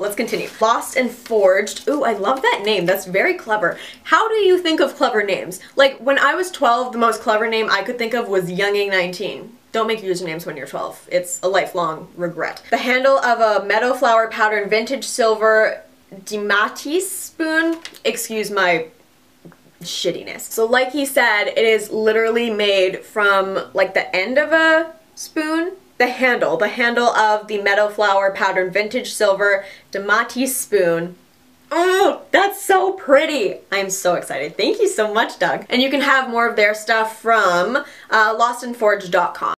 let's continue. Lost and Forged. Ooh, I love that name. That's very clever. How do you think of clever names? Like, when I was 12, the most clever name I could think of was Younging19. Don't make usernames when you're 12. It's a lifelong regret. The handle of a meadow flower pattern vintage silver demitasse spoon. Excuse my shittiness. So like he said, it is literally made from like the end of a spoon the handle, the handle of the Meadow Flower Pattern Vintage Silver Demitasse spoon. Oh, that's so pretty. I'm so excited. Thank you so much, Doug. And you can have more of their stuff from uh, lostandforged.com.